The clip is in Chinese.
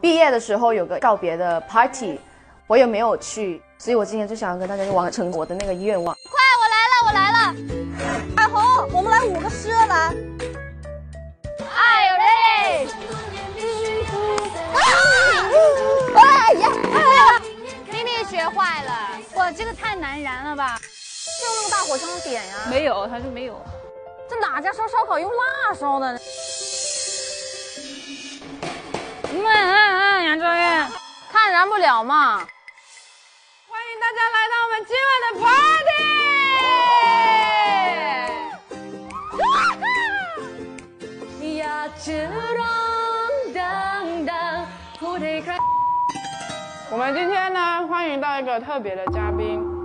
毕业的时候有个告别的 party，我也没有去，所以我今天就想要跟大家完成我的那个愿望。快，我来了，我来了！海红，我们来五个诗来。哎呦嘞！哎呀，咪咪学坏了，哇，这个太难燃了吧？就用大火枪点呀？没有，他说没有。这哪家烧烧烤用蜡烧的？看燃不了嘛。欢迎大家来到我们今晚的 party。我们今天呢，欢迎到一个特别的嘉宾。